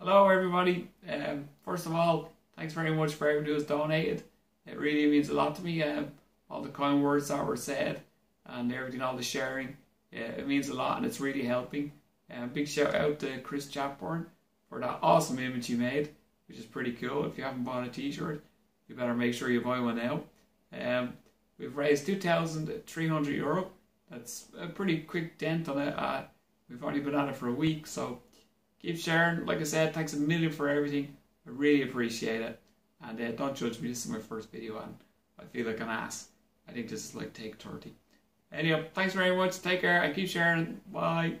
Hello, everybody. Um, first of all, thanks very much for everyone who has donated. It really means a lot to me. Um, all the kind words that were said and everything, all the sharing. Yeah, it means a lot and it's really helping. Um, big shout out to Chris Chapborn for that awesome image you made, which is pretty cool. If you haven't bought a t-shirt, you better make sure you buy one now. Um, we've raised 2,300 euro. That's a pretty quick dent on it. Uh, we've only been at it for a week, so keep sharing. Like I said, thanks a million for everything. I really appreciate it. And uh, don't judge me, this is my first video and I feel like an ass. I think this is like take 30. Anyway, thanks very much. Take care and keep sharing. Bye.